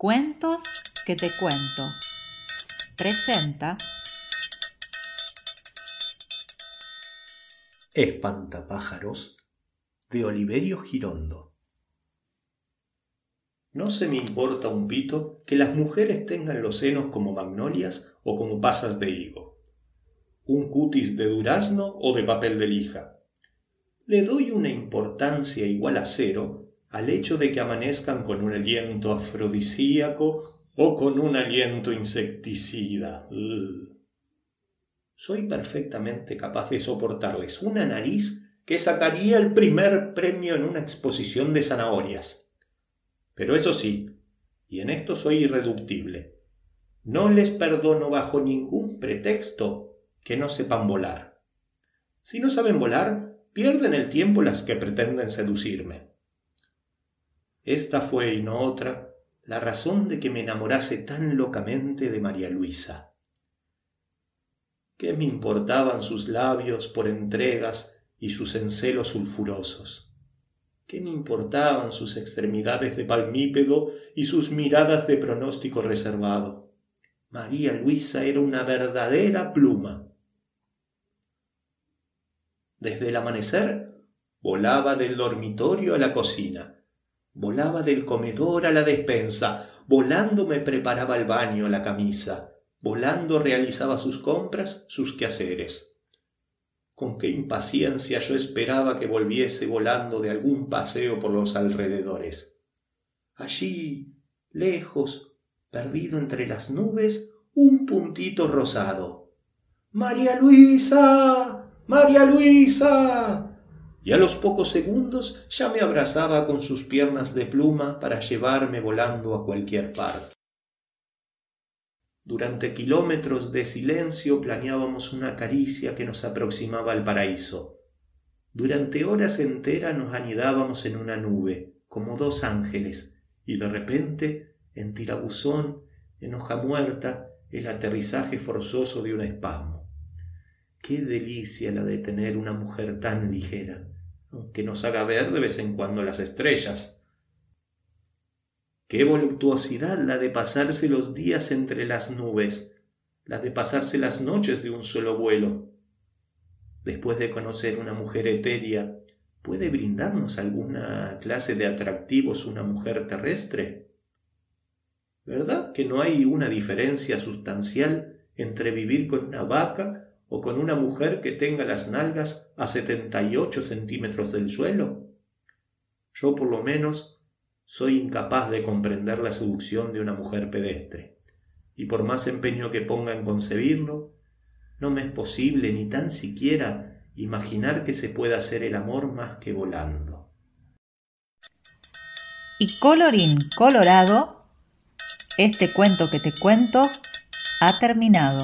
Cuentos que te cuento. Presenta Espantapájaros de Oliverio Girondo. No se me importa un pito que las mujeres tengan los senos como magnolias o como pasas de higo, un cutis de durazno o de papel de lija. Le doy una importancia igual a cero al hecho de que amanezcan con un aliento afrodisíaco o con un aliento insecticida. Soy perfectamente capaz de soportarles una nariz que sacaría el primer premio en una exposición de zanahorias. Pero eso sí, y en esto soy irreductible, no les perdono bajo ningún pretexto que no sepan volar. Si no saben volar, pierden el tiempo las que pretenden seducirme. Esta fue y no otra la razón de que me enamorase tan locamente de María Luisa. ¿Qué me importaban sus labios por entregas y sus encelos sulfurosos? ¿Qué me importaban sus extremidades de palmípedo y sus miradas de pronóstico reservado? María Luisa era una verdadera pluma. Desde el amanecer volaba del dormitorio a la cocina, volaba del comedor a la despensa, volando me preparaba el baño, la camisa, volando realizaba sus compras, sus quehaceres. Con qué impaciencia yo esperaba que volviese volando de algún paseo por los alrededores. Allí, lejos, perdido entre las nubes, un puntito rosado. María Luisa. María Luisa y a los pocos segundos ya me abrazaba con sus piernas de pluma para llevarme volando a cualquier parte. Durante kilómetros de silencio planeábamos una caricia que nos aproximaba al paraíso. Durante horas enteras nos anidábamos en una nube, como dos ángeles, y de repente, en tirabuzón, en hoja muerta, el aterrizaje forzoso de un espasmo. Qué delicia la de tener una mujer tan ligera aunque nos haga ver de vez en cuando las estrellas. Qué voluptuosidad la de pasarse los días entre las nubes, la de pasarse las noches de un solo vuelo. Después de conocer una mujer etérea, ¿puede brindarnos alguna clase de atractivos una mujer terrestre? ¿Verdad que no hay una diferencia sustancial entre vivir con una vaca o con una mujer que tenga las nalgas a setenta y ocho centímetros del suelo? Yo por lo menos soy incapaz de comprender la seducción de una mujer pedestre, y por más empeño que ponga en concebirlo, no me es posible ni tan siquiera imaginar que se pueda hacer el amor más que volando. Y colorín colorado, este cuento que te cuento ha terminado.